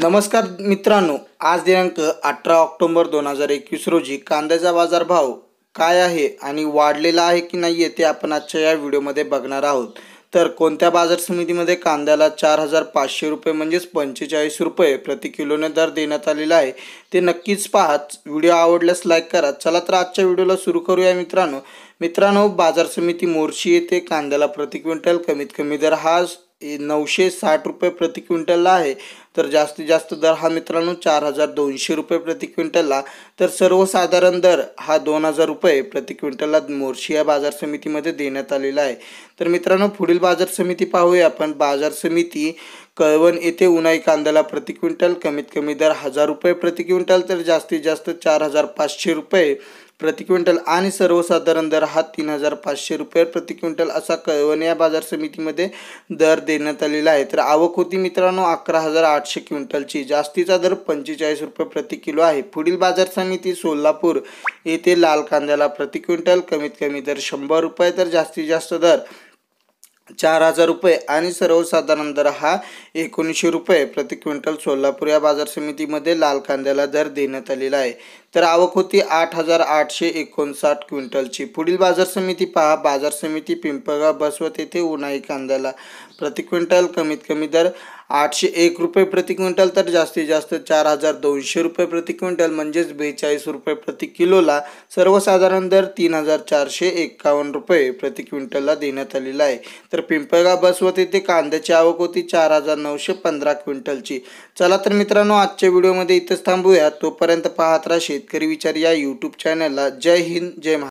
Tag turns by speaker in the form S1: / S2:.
S1: नमस्कार मित्रांनो आज दिनांक अठरा ऑक्टोबर दोन हजार एकवीस रोजी कांद्याचा बाजारभाव काय आहे आणि वाढलेला आहे की नाही आहे ते आपण आजच्या या व्हिडिओमध्ये बघणार आहोत. तर कोणत्या बाजार समितीमध्ये कांद्याला चार हजार पाचशे रुपये म्हणजेच पंचेचाळीस रुपये प्रति किलोने दर देण्यात आलेला आहे ते नक्कीच पाहाच व्हिडिओ आवडल्यास लाईक करा. चला तर आजच्या व्हिडिओला सुरू करूया मित्रांनो. मित्रांनो बाजार समिती मोर्शी येथे कांद्याला प्रति क्विंटल कमीत कमी दर हा नऊशे साठ रुपये प्रति क्विंटलला आहे. तर जास्तीत जास्त दर हा मित्रांनो चार हजार दोनशे रुपये प्रति क्विंटलला तर सर्वसाधारण दर हा दोन हजार रुपये प्रति क्विंटलला मोर्शी या बाजार समितीमध्ये देण्यात आलेला आहे. तर मित्रांनो पुढील बाजार समिती पाहूया आपण. बाजार समिती कळवण येथे उन्हाळी कांद्याला प्रति क्विंटल कमीत कमी दर हजार रुपये प्रति क्विंटल तर जास्तीत जास्त चार हजार पाचशे रुपये प्रति क्विंटल आणि सर्वसाधारण दर हा तीन हजार पाचशे रुपये प्रति क्विंटल असा कळवण या बाजार समितीमध्ये दर देण्यात आलेला आहे. तर आवक होती मित्रांनो अकरा हजार आठशे क्विंटलची. जास्तीचा दर पंचेचाळीस रुपये प्रति किलो आहे. पुढील बाजार समिती सोलापूर येथे लाल कांद्याला प्रति क्विंटल कमीत कमी दर शंभर रुपये तर जास्तीत जास्त दर चार हजार रुपये आणि सर्वसाधारण दर हा एकोणीसशे रुपये. प्रति क्विंटल सोलापूर या बाजार समितीमध्ये लाल कांद्याला दर देण्यात आलेला आहे. तर आवक होती आठ हजार आठशे एकोणसाठ क्विंटलची. पुढील बाजार समिती पहा. बाजार समिती पिंपळगाव बसवत येथे उन्हाळी कांद्याला प्रति क्विंटल कमीत कमी दर आठशे एक रुपये प्रति क्विंटल तर जास्तीत जास्त चार हजार दोनशे रुपये प्रति क्विंटल म्हणजेच बेचाळीस रुपये प्रति किलोला सर्वसाधारण दर तीन हजार चारशे एक्कावन्न रुपये प्रति क्विंटलला देण्यात आलेला आहे. तर तर पिंपळगाव बसवत येथे कांद्याची आवक होती चार हजार नऊशे पंधरा क्विंटलची. चला तर मित्रांनो आजच्या व्हिडिओमध्ये इथंच थांबूया. तोपर्यंत पाहत राहा शेतकरी विचार या यूट्यूब चॅनलला जय हिंद जय महा